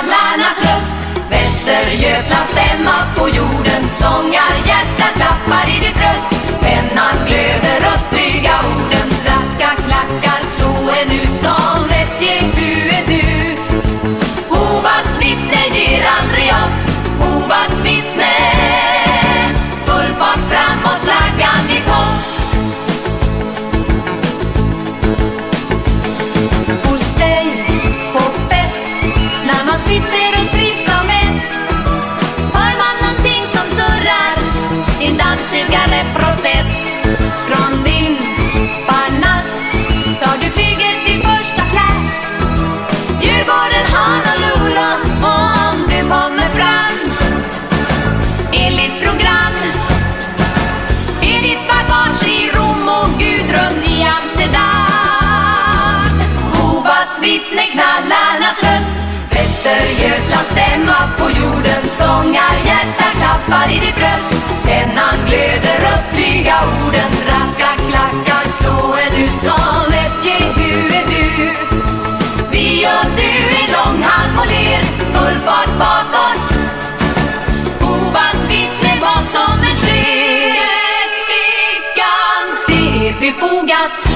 vittne, röst, Västergötlands stämma på jorden, sångar ytterligare protest Från din parnass Tar du flyget i första klass? Djurgården, Honolulu Och om du kommer fram. Enligt program Är ditt bagage i Rom och Gudrun i Amsterdam. Hovas vittne, knallarnas röst. Västergötlands stämma på jorden Sångar, klappar i ditt bröst. Pennan glöder upp, flyga orden. Raska klackar, slå är du som ett gäng, du är du? Vi och du i långhalm och ler. Full fart bakåt. Hovas vittne var som en skedstickan Det är befogat.